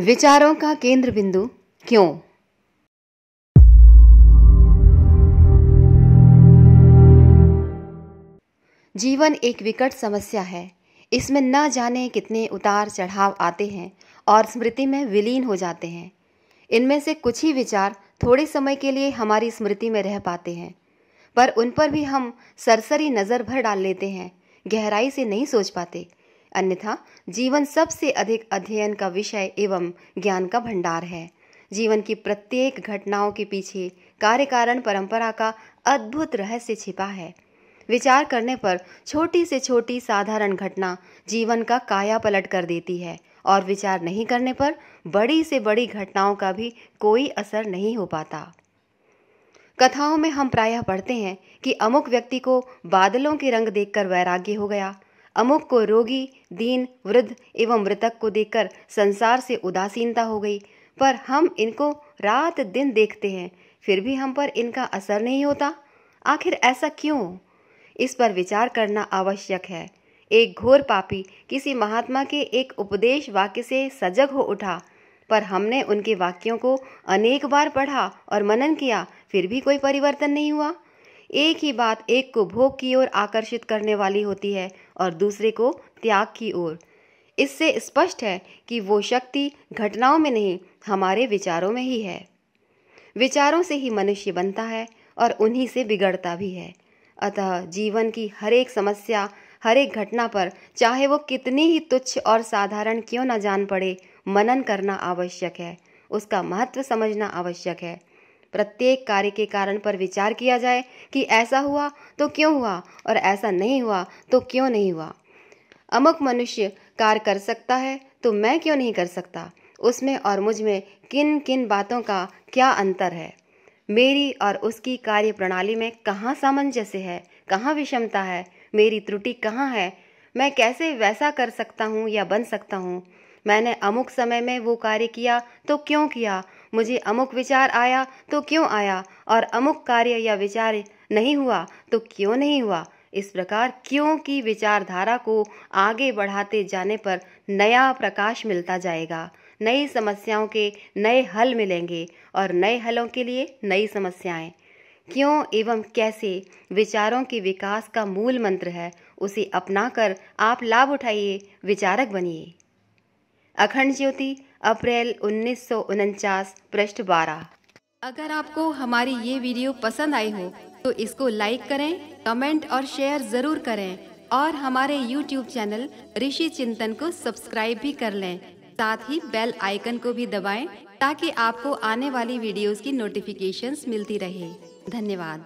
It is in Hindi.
विचारों का केंद्र बिंदु क्यों? जीवन एक विकट समस्या है। इसमें न जाने कितने उतार चढ़ाव आते हैं और स्मृति में विलीन हो जाते हैं। इनमें से कुछ ही विचार थोड़े समय के लिए हमारी स्मृति में रह पाते हैं, पर उन पर भी हम सरसरी नज़र भर डाल लेते हैं, गहराई से नहीं सोच पाते। अन्यथा जीवन सबसे अधिक अध्ययन का विषय एवं ज्ञान का भंडार है। जीवन की प्रत्येक घटनाओं के पीछे कार्य कारण परंपरा का अद्भुत रहस्य छिपा है। विचार करने पर छोटी से छोटी साधारण घटना जीवन का काया पलट कर देती है और विचार नहीं करने पर बड़ी से बड़ी घटनाओं का भी कोई असर नहीं हो पाता। कथाओं में हम प्रायः पढ़ते हैं कि अमुक व्यक्ति को बादलों के रंग देखकर वैराग्य हो गया अमुक को रोगी, दीन, वृद्ध एवं मृतक को देखकर संसार से उदासीनता हो गई। पर हम इनको रात दिन देखते हैं, फिर भी हम पर इनका असर नहीं होता। आखिर ऐसा क्यों? इस पर विचार करना आवश्यक है। एक घोर पापी किसी महात्मा के एक उपदेश वाक्य से सजग हो उठा, पर हमने उनके वाक्यों को अनेक बार पढ़ा और मनन किया, फिर भी कोई परिवर्तन नहीं हुआ। एक ही बात एक को भोग की ओर आकर्षित करने वाली होती है और दूसरे को त्याग की ओर। इससे स्पष्ट है कि वो शक्ति घटनाओं में नहीं, हमारे विचारों में ही है। विचारों से ही मनुष्य बनता है और उन्हीं से बिगड़ता भी है। अतः जीवन की हर एक समस्या हर एक घटना पर चाहे वो कितनी ही तुच्छ और साधारण क्यों न जान पड़े, मनन करना आवश्यक है। उसका महत्व समझना आवश्यक है। प्रत्येक कार्य के कारण पर विचार किया जाए कि ऐसा हुआ तो क्यों हुआ और ऐसा नहीं हुआ तो क्यों नहीं हुआ। अमुक मनुष्य कार्य कर सकता है तो मैं क्यों नहीं कर सकता? उसमें और मुझमें किन किन बातों का क्या अंतर है? मेरी और उसकी कार्य प्रणाली में कहाँ सामंजस्य है? कहाँ विषमता है? मेरी त्रुटि कहाँ है? मैं कैसे वैसा कर सकता हूँ या बन सकता हूँ? मैंने अमुक समय में वो कार्य किया तो क्यों किया? मुझे अमुक विचार आया तो क्यों आया? और अमुक कार्य या विचार नहीं हुआ तो क्यों नहीं हुआ? इस प्रकार क्यों की विचारधारा को आगे बढ़ाते जाने पर नया प्रकाश मिलता जाएगा? नई समस्याओं के नए हल मिलेंगे और नए हलों के लिए नई समस्याएँ। क्यों एवं कैसे विचारों के विकास का मूल मंत्र है, उसे अपनाकर आप लाभ उठाइए, विचारक बनिए। अखंड ज्योति, अप्रैल उन्नीस सौ उनचास, पृष्ठ बारह। अगर आपको हमारी ये वीडियो पसंद आई हो तो इसको लाइक करें, कमेंट और शेयर ज़रूर करें और हमारे YouTube चैनल ऋषि चिंतन को सब्सक्राइब भी कर लें। साथ ही बेल आइकन को भी दबाएँ ताकि आपको आने वाली वीडियोस की नोटिफिकेशंस मिलती रहे। धन्यवाद।